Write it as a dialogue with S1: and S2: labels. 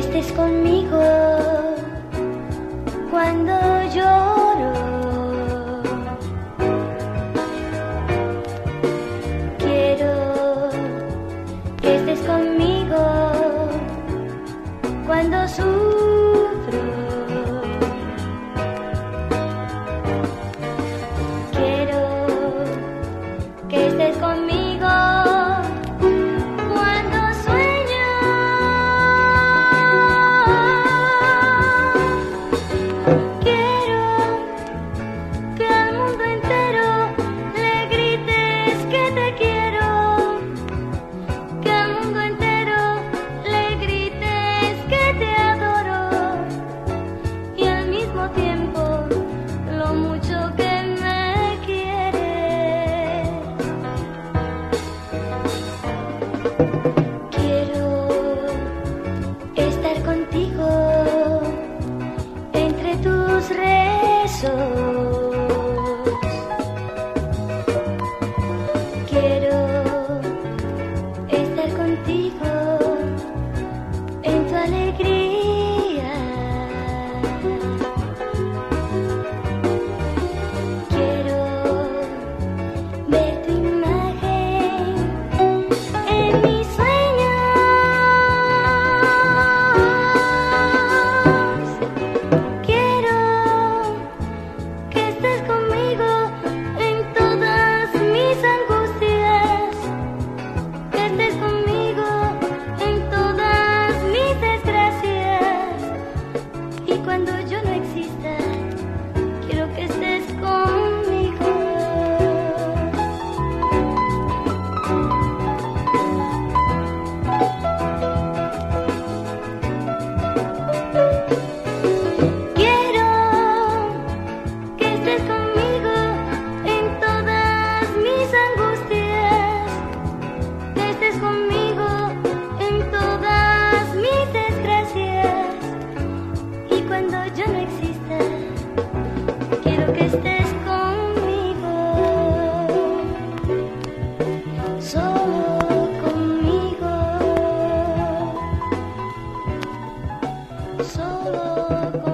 S1: estés conmigo cuando lloro. Quiero que estés conmigo cuando sufro. Quiero que estés conmigo. Quiero Estar contigo entre tus rezos. Conmigo en todas mis desgracias y cuando yo no exista. solo